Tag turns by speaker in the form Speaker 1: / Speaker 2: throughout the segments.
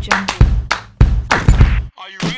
Speaker 1: Jungle.
Speaker 2: Are you ready?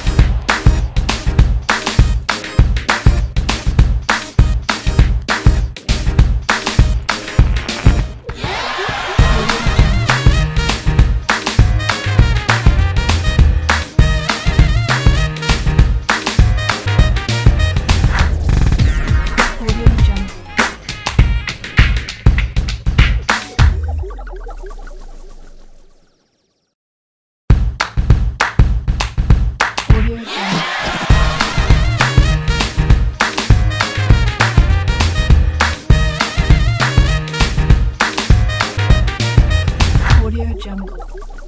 Speaker 1: Thank you.